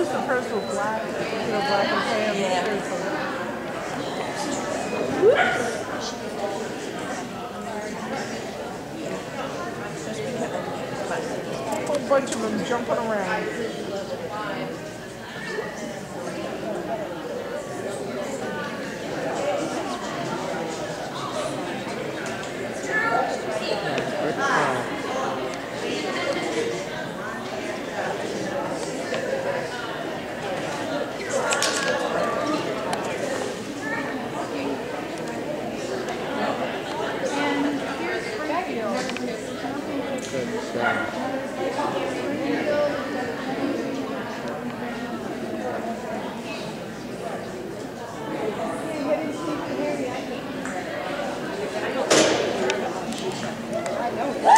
most of hers were black, you know, black and tan. Yeah. A whole bunch of them jumping around. I know.